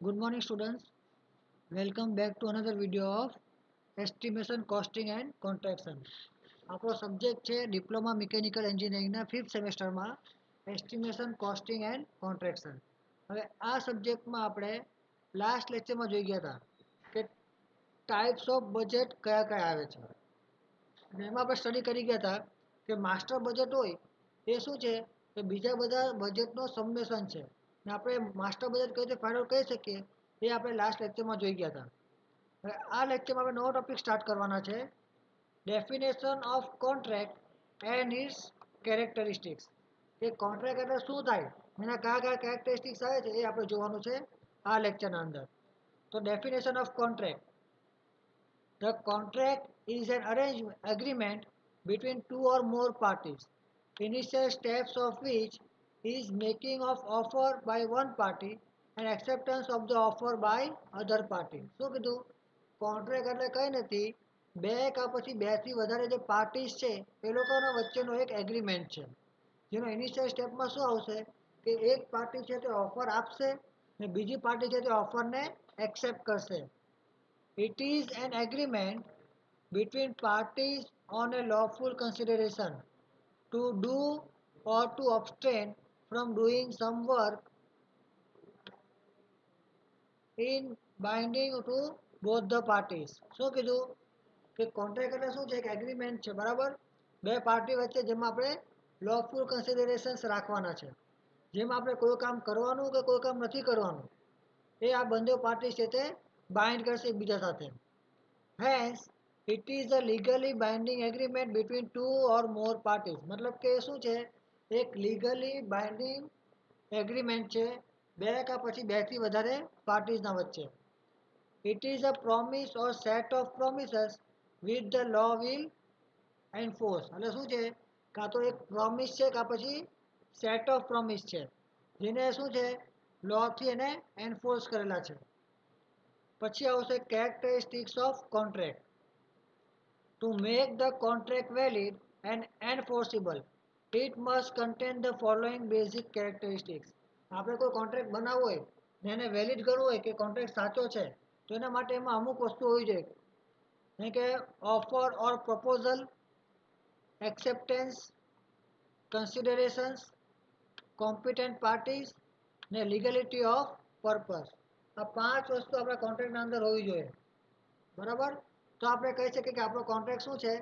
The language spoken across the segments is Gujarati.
Good morning students. Welcome back to another video of estimation, costing and contraction. આપણો સબ્જેક્ટ છે ડિપ્લોમા મિકેનિકલ એન્જિનિયરિંગના ફિફ્થ સેમેસ્ટરમાં એસ્ટિમેશન કોસ્ટિંગ એન્ડ કોન્ટ્રાક્શન હવે આ સબ્જેક્ટમાં આપણે લાસ્ટ લેક્ચરમાં જોઈ ગયા હતા કે ટાઈપ્સ ઓફ બજેટ કયા કયા આવે છે એમાં આપણે સ્ટડી કરી ગયા હતા કે માસ્ટર બજેટ હોય એ શું છે કે બીજા બધા બજેટનો સમ્મેશન છે ને આપણે માસ્ટર બજેટ કઈ રીતે ફાઇન્ડ કહી શકીએ એ આપણે લાસ્ટ લેક્ચરમાં જોઈ ગયા હતા હવે આ લેક્ચરમાં આપણે નવો ટોપિક સ્ટાર્ટ કરવાના છે definition of contract and its characteristics કે કોન્ટ્રાક્ટ એટલે શું થાય? એના કયા કયા કેરેક્ટરિસ્ટિક્સ આવે છે એ આપણે જોવાનું છે આ લેક્ચરના અંદર। તો definition of contract the contract is an arrangement agreement between two or more parties. Initial steps of which is making of offer by one party and acceptance of the offer by other party. શું કીધું કોન્ટ્રાક્ટ એટલે કંઈ નથી બે કા પછી બેથી વધારે જે પાર્ટીસ છે એ લોકોના વચ્ચેનો એક એગ્રીમેન્ટ છે જેનો ઇનિશિયલ સ્ટેપમાં શું આવશે કે એક પાર્ટી છે તે ઓફર આપશે ને બીજી પાર્ટી છે તે ઓફરને એક્સેપ્ટ કરશે it is an agreement between parties on a lawful consideration to do or to abstain from doing some work in binding to both the parties. શું કીધું કે કોન્ટ્રાક્ટ એટલે શું છે એક એગ્રીમેન્ટ છે બરાબર બે પાર્ટી વચ્ચે જેમાં આપણે લોફુલ કન્સિડરેશન્સ રાખવાના છે જેમાં આપણે કોઈ કામ કરવાનું કે કોઈ કામ નથી કરવાનું એ આ બંને પાર્ટી છે તે બાઇન્ડ કરશે એકબીજા સાથે hence it is a legally binding agreement between two or more parties મતલબ કે શું છે એક લીગલી બાઇન્ડિંગ એગ્રીમેન્ટ છે. બે કે પછી બેથી વધારે પાર્ટીઝના વચ્ચે. It is a promise or set of promises with the law will enforce એટલે શું છે? કાં તો એક પ્રોમિસ છે કાં પછી સેટ ઓફ પ્રોમિસ છે. જેને શું છે? લોથી એને એન્ફોર્સ કરેલા છે. પછી આવશે characteristics of contract to make the contract valid and enforceable, it must contain the following basic characteristics આપણે કોઈ કોન્ટ્રાક્ટ બનાવવો હોય, ને એને વેલિડ કરવું હોય કે કોન્ટ્રાક્ટ સાચો છે, તો એના માટે એમાં અમુક વસ્તુ હોવી જોઈએ. જેમ કે offer or proposal acceptance considerations competent parties ને લીગલિટી ઓફ પર્પઝ આ પાંચ વસ્તુ આપણા કોન્ટ્રાક્ટના અંદર હોવી જોઈએ. બરાબર? તો આપણે કહી શકીએ કે આપણો કોન્ટ્રાક્ટ શું છે?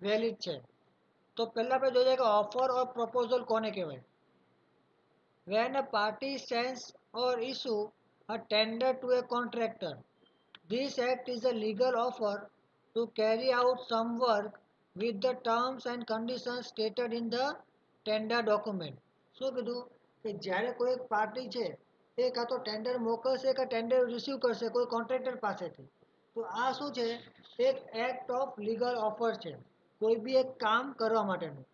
વેલિડ છે. તો પહેલાં આપણે જોઈએ કે ઓફર ઓર પ્રપોઝલ કોને કહેવાય when a party sends or issue a tender to a contractor this act is a legal offer to carry out some work with the terms and conditions stated in the tender document શું કીધું? કે જ્યારે કોઈ પાર્ટી છે, એ કાં તો ટેન્ડર મોકલશે કે ટેન્ડર રિસીવ કરશે કોઈ કોન્ટ્રાક્ટર પાસેથી. તો આ શું છે? એક એક્ટ ઓફ લીગલ ઓફર છે. કોઈ બી એક કામ કરવા માટેનું.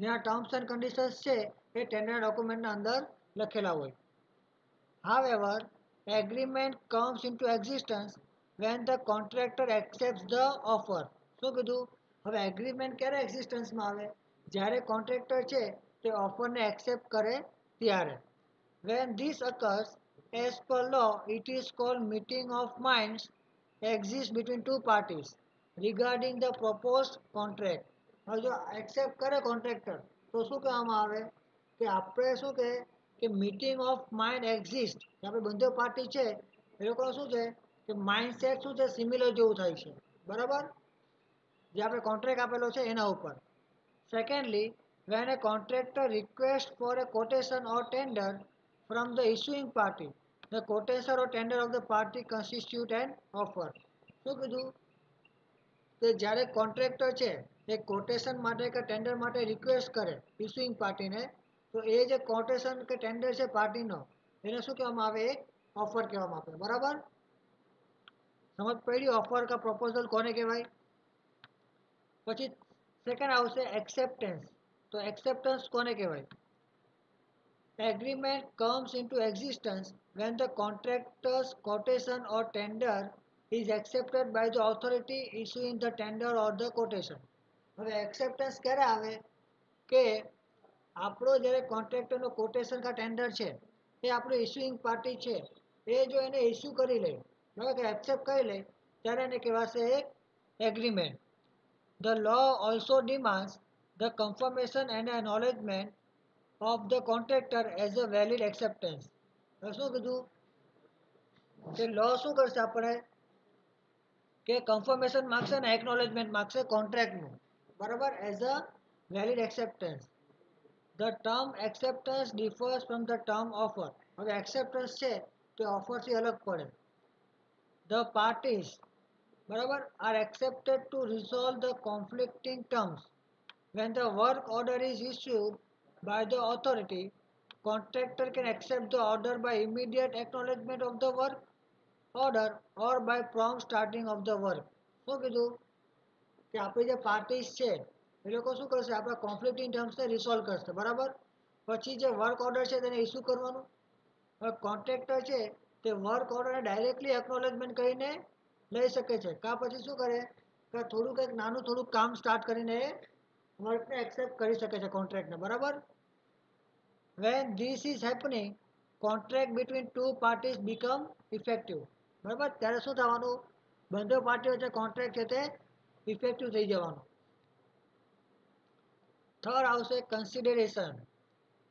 જ્યાં ટર્મ્સ એન્ડ કન્ડિશન્સ છે, એ ટેન્ડર ડોક્યુમેન્ટના અંદર લખેલા હોય. However agreement comes in to existence when the contractor accept the offer શું કીધું? હવે એગ્રીમેન્ટ ક્યારે એક્ઝિસ્ટન્સમાં આવે? જ્યારે કોન્ટ્રાક્ટર છે, તે ઓફરને એક્સેપ્ટ કરે ત્યારે. Van this occurs as per law it is called meeting of minds exist between two parties. Regarding the propose contract હવે જો એક્સેપ્ટ કરે કોન્ટ્રાક્ટર તો શું કહેવામાં આવે? કે આપણે શું કહે? કે મીટિંગ ઓફ માઇન્ડ એક્ઝિસ્ટ આપણે બંને પાર્ટી છે, એ લોકો શું છે? કે માઇન્ડ સેટ શું છે? સિમિલર જેવું થાય છે. બરાબર? જે આપણે કોન્ટ્રાક્ટ આપેલો છે એના ઉપર. Secondly when a contractor request for a quotation or tender from the issuing party the quotation or tender of the party constitute and offer શું કીધું? કે જ્યારે કોન્ટ્રાક્ટર છે, એ કોટેશન માટે કે ટેન્ડર માટે રિક્વેસ્ટ કરે ઇસ્યુઇંગ પાર્ટીને, તો એ જે કોટેશન કે ટેન્ડર છે પાર્ટીનો, એને શું કહેવામાં આવે? એક ઓફર કહેવામાં આવે. બરાબર? સમજ પડી? ઓફર કે પ્રપોઝલ કોને કહેવાય? પછી સેકન્ડ આવશે એક્સેપ્ટન્સ તો એક્સેપ્ટન્સ કોને કહેવાય? Agreement comes into existence when the contractors quotation or tender is accepted by the authority issuing the tender or the quotation. હવે એક્સેપ્ટન્સ ક્યારે આવે? કે આપણો જ્યારે કોન્ટ્રાક્ટરનો કોટેશન કા ટેન્ડર છે, એ આપણું ઇસ્યુઇંગ પાર્ટી છે, એ જો એને ઇસ્યુ કરી લે બરાબર કે એક્સેપ્ટ કરી લે, ત્યારે એને કહેવાશે agreement the law also demands the confirmation and acknowledgement of the contractor as a valid acceptance શું કીધું? કે લો શું કરશે? આપણે કે કન્ફર્મેશન માગશે ને એકનોલેજમેન્ટ માગશે કોન્ટ્રાક્ટનું બરાબર? As a valid acceptance the term acceptance differs from the term offer હવે એક્સેપ્ટન્સ છે તે ઓફરથી અલગ પડે. ધ પાર્ટીઝ બરાબર? Are accepted to resolve the conflicting terms when the work order is issued by the authority, contractor can accept the order by immediate acknowledgement of the work order or by prompt starting of the work શું કીધું? કે આપણી જે પાર્ટીસ છે, એ લોકો શું કરશે? આપણા કોન્ફ્લિક્ટિંગ ટર્મ્સને રિસોલ્વ કરશે, બરાબર? પછી જે વર્ક ઓર્ડર છે, તેને ઇસ્યુ કરવાનું. હવે કોન્ટ્રાક્ટર છે, તે વર્ક ઓર્ડરને ડાયરેક્ટલી એકનોલેજમેન્ટ કરીને લઈ શકે છે. કાં પછી શું કરે? કે થોડું કંઈક નાનું થોડુંક કામ સ્ટાર્ટ કરીને વર્કને એક્સેપ્ટ કરી શકે છે કોન્ટ્રાક્ટને બરાબર? When this is happening contract between two parties become effective. બરાબર? ત્યારે શું થવાનું? બંને પાર્ટીઓ વચ્ચે કોન્ટ્રાક્ટ છે તે ઇફેક્ટિવ થઈ જવાનું. થર્ડ આવશે consideration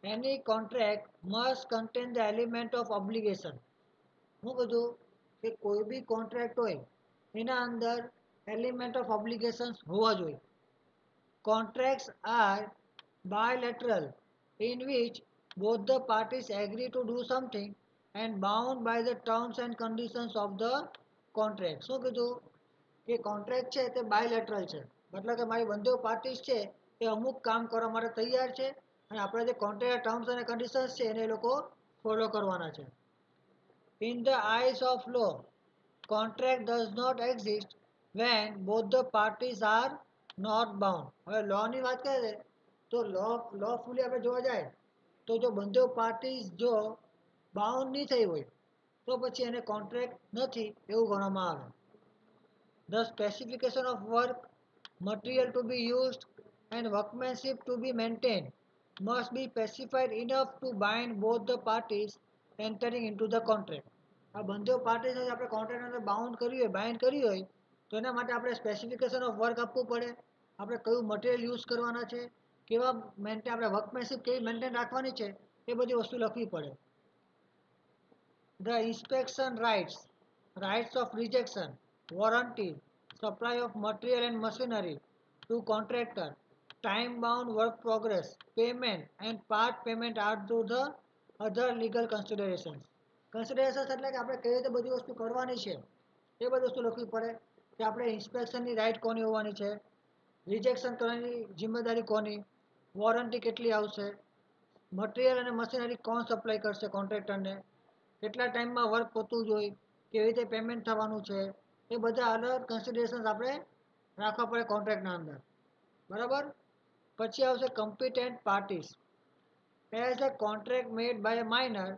any contract must contain the element of obligation હું કીધું? કે કોઈ બી કોન્ટ્રાક્ટ હોય, એના અંદર એલિમેન્ટ ઓફ ઓબ્લિગેશન્સ હોવા જોઈએ. Contracts are bilateral in which both the parties agree to do something and bound by the terms and conditions of the contract શું કીધું? કે કોન્ટ્રાક્ટ છે તે બાયલેટરલ છે. મતલબ કે મારી બંને પાર્ટીસ છે એ અમુક કામ કરવા માટે તૈયાર છે અને આપણે જે કોન્ટ્રાક્ટ ટર્મ્સ અને કન્ડિશન્સ છે એને એ લોકો ફોલો કરવાના છે. In the eyes of law contract does not exist when both the parties are not bound હવે લોની વાત કરીએ તો લો લો ફૂલી આપણે જોવા જાય તો જો બંને પાર્ટીઝ જો બાઉન્ડ નહીં થઈ હોય, તો પછી એને કોન્ટ્રાક્ટ નથી એવું ગણવામાં આવે. The specification of work material to be used and workmanship to be maintain must be specified enough to bind both the parties entering into the contract આ બંને પાર્ટીઝ આપણે કોન્ટ્રાક્ટ અંદર બાઉન્ડ કર્યું હોય બાઇન્ડ કર્યું હોય, તો એના માટે આપણે સ્પેસિફિકેશન ઓફ વર્ક આપવું પડે. આપણે કયું મટીરિયલ યુઝ કરવાના છે, કેવા મેન્ટેન આપણે વર્કમેનશીપ કેવી મેન્ટેન રાખવાની છે, એ બધી વસ્તુ લખવી પડે. The inspection rights, rights of rejection warranty supply of material and machinery to contractor, time bound work progress payment and part payment are to the other legal considerations. Considerations એટલે કે આપણે કઈ રીતે બધી વસ્તુ કરવાની છે એ બધી વસ્તુ લખવી પડે કે આપણે ઇન્સ્પેક્શનની રાઇટ કોની હોવાની છે રિજેક્શન કરવાની જિમ્મેદારી કોની વોરંટી કેટલી આવશે મટીરિયલ અને મશીનરી કોણ સપ્લાય કરશે કોન્ટ્રાક્ટરને કેટલા ટાઈમમાં વર્ક પતવું જોઈએ કેવી રીતે પેમેન્ટ થવાનું છે, એ બધા અલગ કન્સિડરેશન્સ આપણે રાખવા પડે કોન્ટ્રાક્ટના અંદર. બરાબર? પછી આવશે competent parties as a contract made by a minor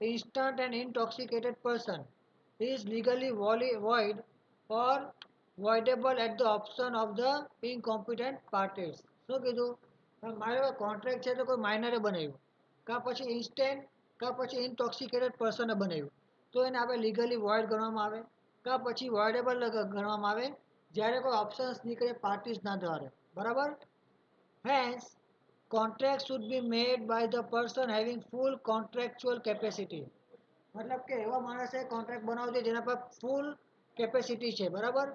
instant and intoxicated person is legally void or voidable at the option of the incompetent parties. શું કીધું? મારે કોન્ટ્રાક્ટ છે તો કોઈ માઇનરે બનાવ્યું. કાં પછી ઇન્સ્ટન્ટ કાં પછી ઇન્ટોક્સિકેટેડ પર્સને બનાવ્યું? તો એને આપણે લીગલી વોઇડ ગણવામાં આવે. કાં પછી વોઇડેબલ ગણવામાં આવે. જ્યારે કોઈ ઓપ્શન્સ નીકળે પાર્ટીસના દ્વારા. બરાબર? Hence contract should be made by the person having full contractual capacity. મતલબ કે એવા માણસે કોન્ટ્રાક્ટ બનાવવો જોઈએ જેના પર ફૂલ કેપેસિટી છે. બરાબર?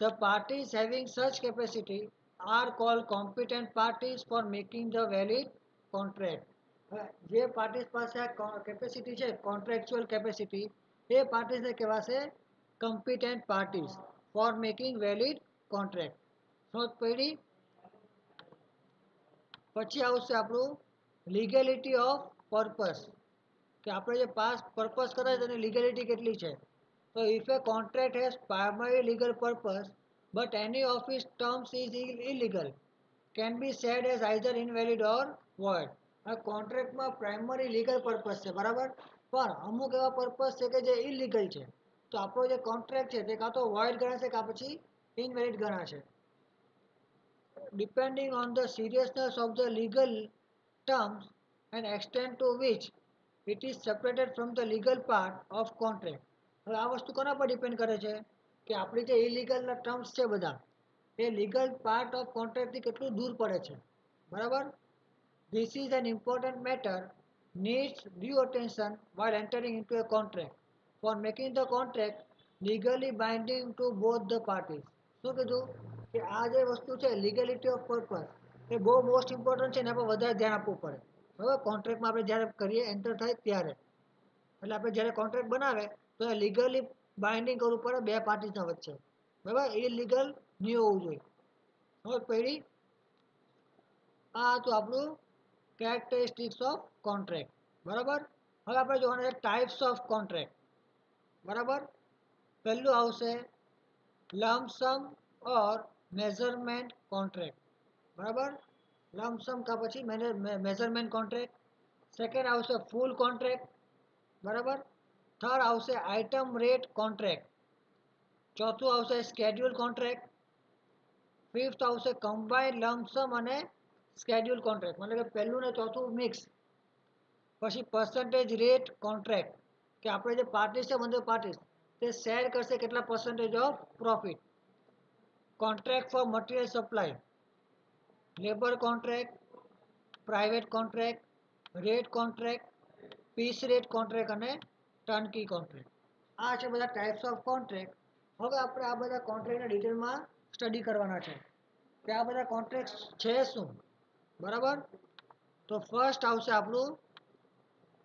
The parties having such capacity are call competent parties for making the valid contract જે પાર્ટીઝ પાસે આ કેપેસિટી છે કોન્ટ્રાક્ચ્યુઅલ કેપેસિટી એ પાર્ટીઝને કહેવાશે competent parties for making valid contract સમજ પડી પછી આવશે આપણું લીગેલિટી ઓફ પર્પસ કે આપણે જે પાસ પર્પસ કરે છે એની લીગેલિટી કેટલી છે તો if a contract has primary legal purpose but any of its terms is illegal can be said as either invalid or void આ કોન્ટ્રાક્ટમાં પ્રાઇમરી લીગલ પર્પસ છે, બરાબર? પણ અમુક એવા પર્પસ છે કે જે ઇલીગલ છે. તો આપણો જે કોન્ટ્રાક્ટ છે તે કાં તો વોઇડ ગણાશે કાં પછી ઇનવેલિડ ગણાશે. Depending on the seriousness of the legal terms and extend to which it is separated from the legal part of contract હવે આ વસ્તુ કોના પર ડિપેન્ડ કરે છે? કે આપણી જે ઇલીગલના ટર્મ્સ છે બધા, એ લીગલ પાર્ટ ઓફ કોન્ટ્રાક્ટથી કેટલું દૂર પડે છે. બરાબર? This is an important matter needs due attention while entering into a contract. For making the contract legally binding to both the parties. શું કીધું? કે આ જે વસ્તુ છે લીગેલિટી ઓફ પર્પઝ એ બહુ મોસ્ટ ઇમ્પોર્ટન્ટ છે ને, આપણે વધારે ધ્યાન આપવું પડે. બરાબર? કોન્ટ્રાક્ટમાં આપણે જ્યારે કરીએ એન્ટર થાય ત્યારે. એટલે આપણે જ્યારે કોન્ટ્રાક્ટ બનાવે, તો એ લીગલી બાઇન્ડિંગ કરવું પડે બે પાર્ટીના વચ્ચે. બરાબર? એ લીગલ નહીં હોવું જોઈએ. હવે પહેલી, આ હતું આપણું કેરેક્ટરિસ્ટિક્સ ઓફ કોન્ટ્રાક્ટ બરાબર હવે આપણે જોવાના છે ટાઈપ્સ ઓફ કોન્ટ્રાક્ટ બરાબર પહેલું આવશે lump sum or measurement contract બરાબર લમસમ કા પછી મેઝરમેન્ટ કોન્ટ્રાક્ટ સેકન્ડ આવશે ફૂલ કોન્ટ્રાક્ટ બરાબર થર્ડ આવશે આઇટમ રેટ કોન્ટ્રાક્ટ ચોથું આવશે સ્કેડ્યુલ કોન્ટ્રાક્ટ ફિફ્થ આવશે કમ્બાઇન્ડ લમસમ અને સ્કેડ્યુલ કોન્ટ્રાક્ટ મતલબ કે પહેલું ને ચોથું મિક્સ પછી પર્સન્ટેજ રેટ કોન્ટ્રાક્ટ કે આપણે જે પાર્ટીસ છે, બંને પાર્ટીસ તે શેર કરશે કેટલા percentage of profit contract for material supply labour contract private contract rate contract piece rate contract અને ટર્નકી કોન્ટ્રાક્ટ આ છે બધા ટાઈપ્સ ઓફ કોન્ટ્રાક્ટ હવે આપણે આ બધા કોન્ટ્રાક્ટના ડિટેલમાં સ્ટડી કરવાના છે. કે આ બધા કોન્ટ્રાક્ટ છે શું? બરાબર તો ફર્સ્ટ આવશે આપણું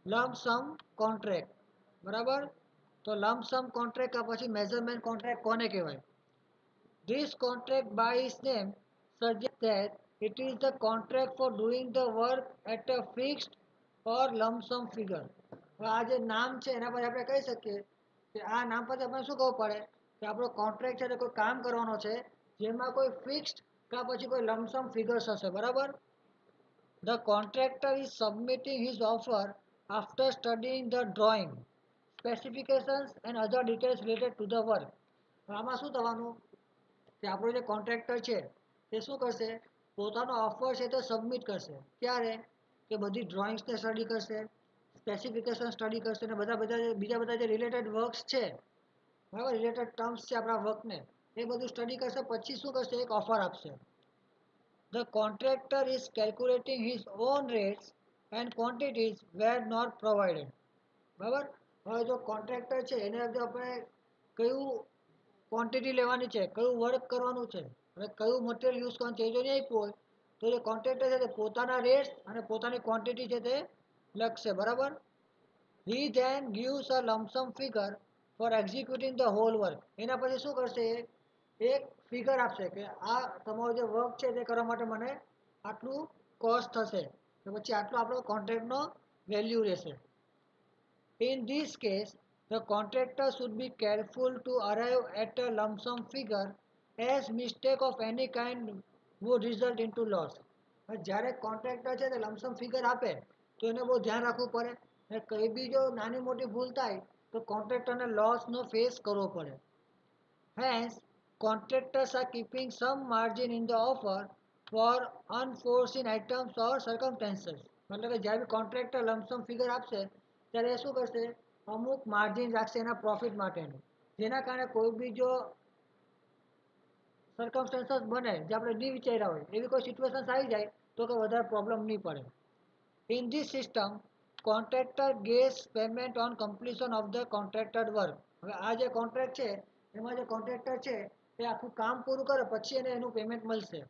લમસમ કોન્ટ્રાક્ટ બરાબર તો લમસમ કોન્ટ્રાક્ટ કા પછી મેઝરમેન્ટ કોન્ટ્રાક્ટ કોને કહેવાય this contract by its name suggest that it is the contract for doing the work at a fixed or lump sum figure હવે આ જે નામ છે એના પછી આપણે કહી શકીએ કે આ નામ પછી આપણે શું કહવું પડે કે આપણો કોન્ટ્રાક્ટ છે તે કોઈ કામ કરવાનો છે જેમાં કોઈ ફિક્સ્ડ કા પછી કોઈ લમસમ ફિગર્સ હશે બરાબર the contractor is submitting his offer after studying the drawing specifications and other details related to the work. આમાં શું થવાનું? કે આપણો જે કોન્ટ્રાક્ટર છે, તે શું કરશે? પોતાનો ઓફર છે તે સબમિટ કરશે. ક્યારે? કે બધી ડ્રોઈંગ્સને સ્ટડી કરશે સ્પેસિફિકેશન સ્ટડી કરશે, અને બધા બધા બીજા બધા જે રિલેટેડ વર્ક્સ છે, બરાબર રિલેટેડ ટર્મ્સ છે આપણા વર્કને એ બધું સ્ટડી કરશે, પછી શું કરશે? એક ઓફર આપશે. The contractor is calculating his own rates and quantities were not provided બરાબર? હવે જો કોન્ટ્રાક્ટર છે, એને જો આપણે કયું ક્વોન્ટિટી લેવાની છે, કયું વર્ક કરવાનું છે, અને કયું મટીરિયલ યુઝ કરવાનું છે, એ જો નહીં આપ્યું હોય, તો જે કોન્ટ્રાક્ટર છે તે પોતાના રેટ્સ અને પોતાની ક્વોન્ટિટી છે તે લખશે, બરાબર? He then gives a lump sum figure for executing the whole work એના પછી શું કરશે? એક ફિગર આપશે કે આ તમારો જે વર્ક છે તે કરવા માટે મને આટલું કોસ્ટ થશે. તો પછી આટલો આપણો કોન્ટ્રાક્ટનો વેલ્યુ રહેશે. In this case the contractor should be careful to arrive at a lump sum figure as mistake of any kind would result into loss જ્યારે કોન્ટ્રાક્ટર છે તે લમસમ ફિગર આપે, તો એને બહુ ધ્યાન રાખવું પડે. ને કંઈ બી જો નાની મોટી ભૂલ થાય, તો કોન્ટ્રાક્ટરને લોસનો ફેસ કરવો પડે. Hence contractors are keeping some margin in the offer for unforeseen items or circumstances. મતલબ કે જ્યારે બી કોન્ટ્રાક્ટર લમસમ ફિગર આપશે ત્યારે એ શું કરશે અમુક માર્જિન રાખશે એના પ્રોફિટ માટેનું જેના કારણે કોઈ બી જો સર્કમસ્ટન્સીસ બને જે આપણે નહીં વિચાર્યા હોય એવી કોઈ સિચ્યુએશન્સ આવી જાય તો કે વધારે પ્રોબ્લેમ નહીં પડે in this system contractor gets payment on completion of the contracted work હવે આ જે કોન્ટ્રાક્ટ છે એમાં જે કોન્ટ્રાક્ટર છે એ આખું કામ પૂરું કરે, પછી એને એનું પેમેન્ટ મળશે.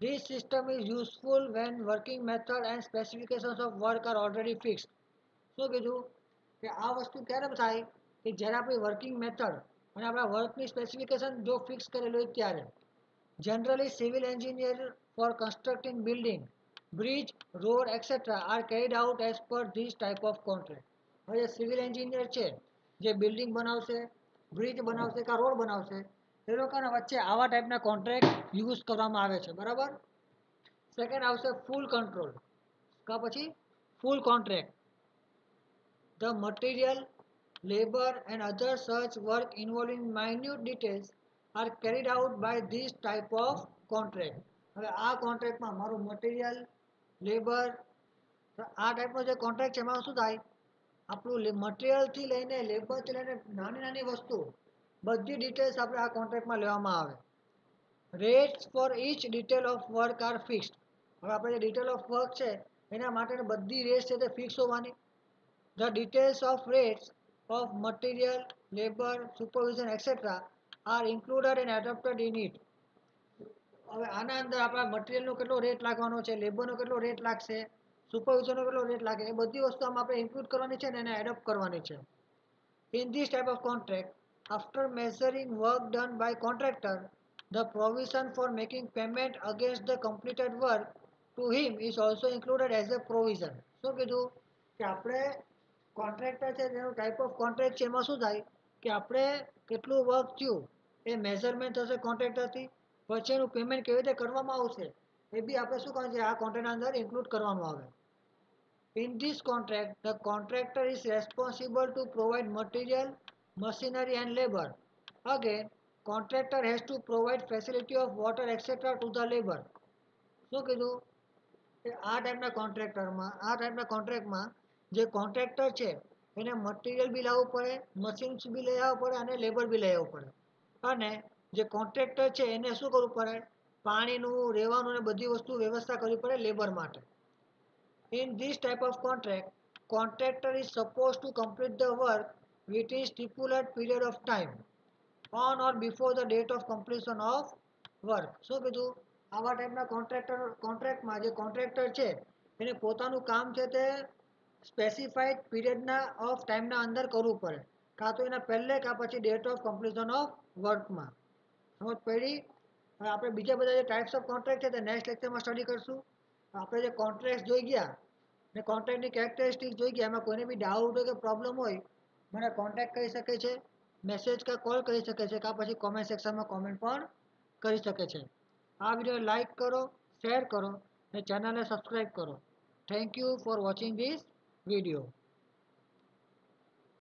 This system is useful when working method and specifications of work are already fix શું કીધું? કે આ વસ્તુ ક્યારે થાય? કે જ્યારે આપણી વર્કિંગ મેથડ અને આપણા વર્કની સ્પેસિફિકેશન જો ફિક્સ કરેલું હોય ત્યારે. Generally civil engineer for constructing building bridge road etcetera are carried out as per this type of contract હવે સિવિલ એન્જિનિયર છે, જે બિલ્ડિંગ બનાવશે બ્રિજ બનાવશે કાં રોડ બનાવશે એ લોકોના વચ્ચે આવા ટાઈપના કોન્ટ્રાક્ટ યુઝ કરવામાં આવે છે, બરાબર? સેકન્ડ આવશે ફૂલ કંટ્રોલ કા પછી full contract the material labour and other search work involving minute details are carried out by this type of contract હવે આ કોન્ટ્રાક્ટમાં મારું મટીરિયલ લેબર તો આ ટાઈપનો જે કોન્ટ્રાક્ટ છે, એમાં શું થાય? આપણું મટીરિયલથી લઈને લેબરથી લઈને નાની નાની વસ્તુ બધી ડિટેલ્સ આપણે આ કોન્ટ્રાક્ટમાં લેવામાં આવે. Rates for each detail of work are fixed હવે આપણે જે ડિટેલ ઓફ વર્ક છે, એના માટેની બધી રેટ્સ છે તે ફિક્સ હોવાની. The details of rates of material labour supervision etcetera are included and adopted in it હવે આના અંદર આપણા મટીરિયલનો કેટલો રેટ લાગવાનો છે લેબરનો કેટલો રેટ લાગશે સુપરવિઝનનો કેટલો રેટ લાગે, એ બધી વસ્તુ આમાં આપણે ઇન્ક્લુડ કરવાની છે અને એને એડોપ્ટ કરવાની છે. In this type of contract after measuring work done by contractor, the provision for making payment against the completed work to him is also included as a provision શું કીધું? કે આપણે કોન્ટ્રાક્ટર છે તેનું ટાઈપ ઓફ કોન્ટ્રાક્ટ છે એમાં શું થાય? કે આપણે કેટલું વર્ક થયું એ મેઝરમેન્ટ થશે કોન્ટ્રાક્ટરથી પછી એનું પેમેન્ટ કેવી રીતે કરવામાં આવશે એ બી આપણે શું કરવાનું છે આ કોન્ટ્રાક્ટના અંદર ઇન્ક્લુડ કરવાનું આવે. In this contract the contractor is responsible to provide material machinery and labour Again, contractor has to provide facility of water etcetera to the labour શું કીધું? કે આ ટાઈપના કોન્ટ્રાક્ટરમાં આ ટાઈપના કોન્ટ્રાક્ટમાં જે કોન્ટ્રાક્ટર છે એને મટીરિયલ બી લાવવું પડે મશીન્સ બી લઈ આવવું પડે અને લેબર બી લઈ આવવું પડે. અને જે કોન્ટ્રાક્ટર છે એને શું કરવું પડે? પાણીનું રહેવાનું ને બધી વસ્તુ વ્યવસ્થા કરવી પડે લેબર માટે. In this type of contract contractor is suppose to complete the work within stipulate period of time on or before the date of completion of work શું કીધું? આવા ટાઈપના કોન્ટ્રાક્ટર કોન્ટ્રાક્ટમાં જે કોન્ટ્રાક્ટર છે, એને પોતાનું કામ છે તે સ્પેસિફાઈડ પીરિયડના ઓફ ટાઈમના અંદર કરવું પડે. કાં તો એના પહેલે કાં પછી ડેટ ઓફ કમ્પ્લીશન ઓફ વર્કમાં સમજ પડી? આપણે બીજા બધા જે ટાઈપ્સ ઓફ કોન્ટ્રાક્ટ છે તે નેક્સ્ટ લેક્ચરમાં સ્ટડી કરશું. આપણે જે કોન્ટ્રાક્ટ જોઈ ગયા, ને કોન્ટ્રાક્ટની કેરેક્ટરિસ્ટિક જોઈ ગયા, એમાં કોઈને બી ડાઉટ હોય કે પ્રોબ્લેમ હોય મને કોન્ટેક્ટ કરી શકે છે મેસેજ કે કોલ કરી શકે છે કાં પછી કોમેન્ટ સેક્શનમાં કોમેન્ટ પણ કરી શકે છે. આ વીડિયો લાઈક કરો શેર કરો અને ચેનલને સબસ્ક્રાઈબ કરો. Thank you for watching this video.